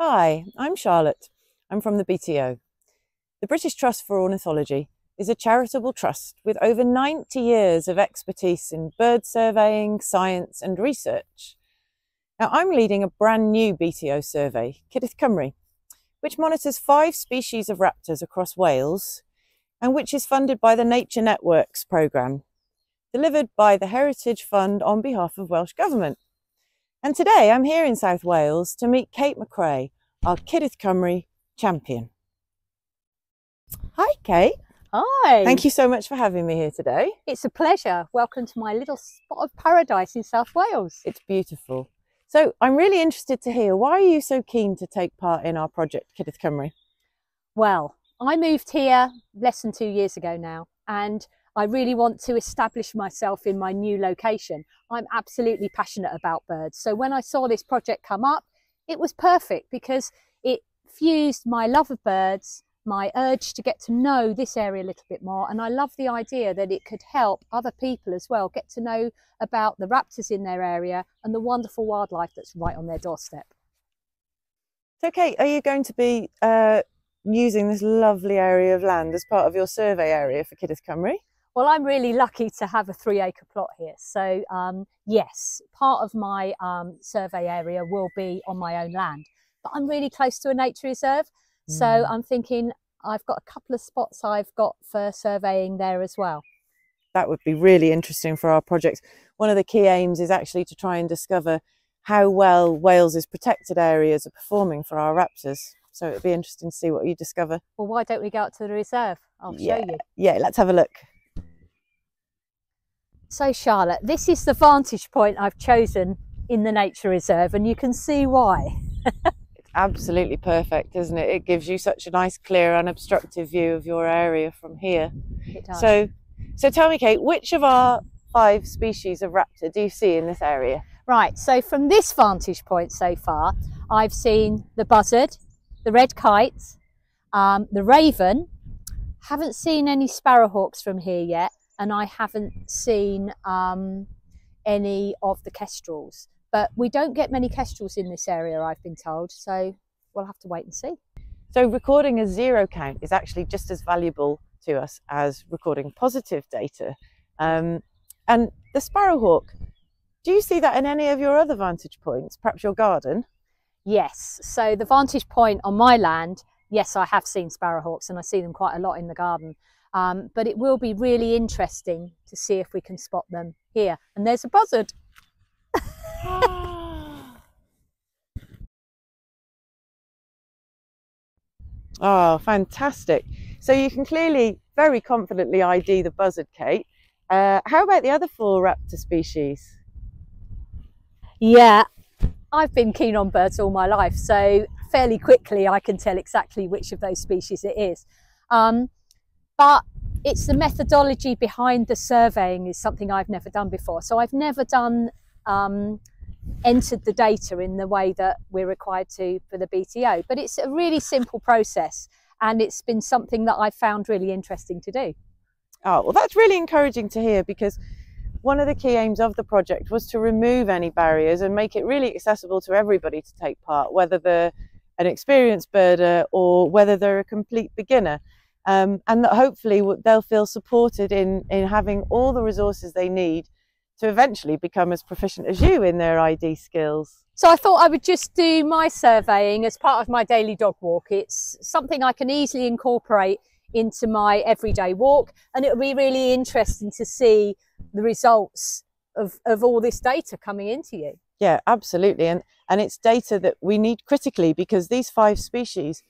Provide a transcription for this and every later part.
Hi, I'm Charlotte. I'm from the BTO. The British Trust for Ornithology is a charitable trust with over 90 years of expertise in bird surveying, science and research. Now I'm leading a brand new BTO survey, Cudyll Cymru, which monitors five species of raptors across Wales and which is funded by the Nature Networks programme, delivered by the Heritage Fund on behalf of Welsh Government. And today I'm here in South Wales to meet Kate MacRae, our Cudyll Cymru champion. Hi, Kate. Hi. Thank you so much for having me here today. It's a pleasure. Welcome to my little spot of paradise in South Wales. It's beautiful. So I'm really interested to hear, why are you so keen to take part in our project, Cudyll Cymru? Well, I moved here less than two years ago now, and I really want to establish myself in my new location. I'm absolutely passionate about birds. So when I saw this project come up, it was perfect because it fused my love of birds, my urge to get to know this area a little bit more. And I love the idea that it could help other people as well get to know about the raptors in their area and the wonderful wildlife that's right on their doorstep. So Kate, are you going to be uh, using this lovely area of land as part of your survey area for Cudyll Cymru? Well, I'm really lucky to have a three acre plot here. So um, yes, part of my um, survey area will be on my own land, but I'm really close to a nature reserve. Mm. So I'm thinking I've got a couple of spots I've got for surveying there as well. That would be really interesting for our project. One of the key aims is actually to try and discover how well Wales's protected areas are performing for our raptors. So it'd be interesting to see what you discover. Well, why don't we go out to the reserve? I'll yeah. show you. Yeah, let's have a look. So Charlotte, this is the vantage point I've chosen in the nature reserve and you can see why. it's absolutely perfect, isn't it? It gives you such a nice, clear, unobstructed view of your area from here. It does. So, so tell me, Kate, which of our five species of raptor do you see in this area? Right, so from this vantage point so far, I've seen the buzzard, the red kite, um, the raven, haven't seen any sparrowhawks from here yet, and I haven't seen um, any of the kestrels. But we don't get many kestrels in this area, I've been told, so we'll have to wait and see. So recording a zero count is actually just as valuable to us as recording positive data. Um, and the sparrowhawk, do you see that in any of your other vantage points, perhaps your garden? Yes, so the vantage point on my land, yes, I have seen sparrowhawks and I see them quite a lot in the garden. Um, but it will be really interesting to see if we can spot them here. And there's a buzzard. oh, fantastic. So you can clearly very confidently ID the buzzard, Kate. Uh, how about the other four raptor species? Yeah, I've been keen on birds all my life, so fairly quickly I can tell exactly which of those species it is. Um, but it's the methodology behind the surveying is something I've never done before. So I've never done um, entered the data in the way that we're required to for the BTO, but it's a really simple process and it's been something that I found really interesting to do. Oh, well, that's really encouraging to hear because one of the key aims of the project was to remove any barriers and make it really accessible to everybody to take part, whether they're an experienced birder or whether they're a complete beginner. Um, and that hopefully they'll feel supported in, in having all the resources they need to eventually become as proficient as you in their ID skills. So I thought I would just do my surveying as part of my daily dog walk. It's something I can easily incorporate into my everyday walk and it'll be really interesting to see the results of, of all this data coming into you. Yeah, absolutely. And, and it's data that we need critically because these five species,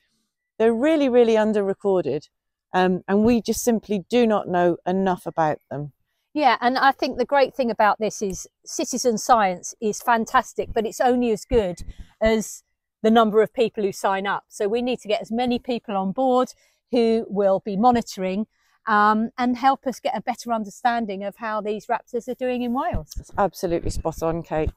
they're really, really under recorded. Um, and we just simply do not know enough about them. Yeah, and I think the great thing about this is citizen science is fantastic, but it's only as good as the number of people who sign up. So we need to get as many people on board who will be monitoring um, and help us get a better understanding of how these raptors are doing in Wales. That's absolutely spot on, Kate.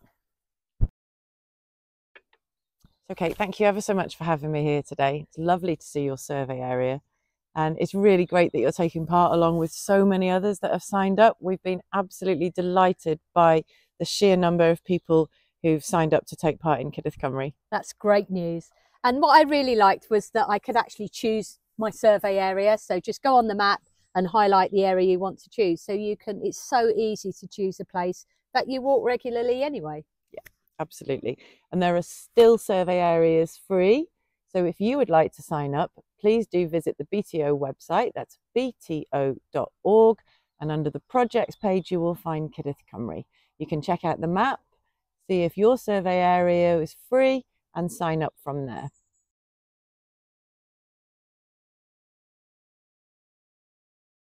So, Kate, thank you ever so much for having me here today. It's lovely to see your survey area. And it's really great that you're taking part along with so many others that have signed up. We've been absolutely delighted by the sheer number of people who've signed up to take part in Cudyll Cymru. That's great news. And what I really liked was that I could actually choose my survey area. So just go on the map and highlight the area you want to choose. So you can, it's so easy to choose a place that you walk regularly anyway. Yeah, absolutely. And there are still survey areas free. So if you would like to sign up, please do visit the BTO website. That's bto.org. And under the projects page, you will find Cudyll Cymru. You can check out the map, see if your survey area is free, and sign up from there.